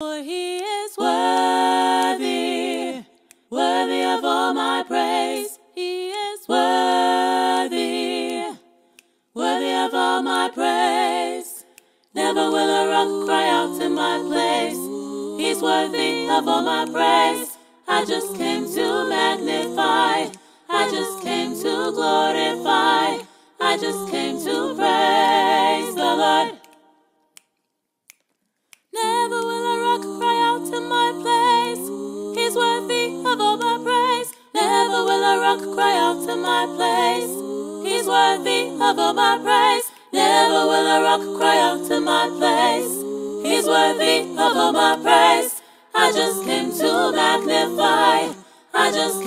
For he is worthy, worthy of all my praise. He is worthy, worthy of all my praise. Never will a rock cry out in my place. He's worthy of all my praise. I just came to magnify. I just came to glorify. I just came to A rock cry out in my place. He's worthy of all my praise. Never will a rock cry out in my place. He's worthy of all my praise. I just came to magnify. I just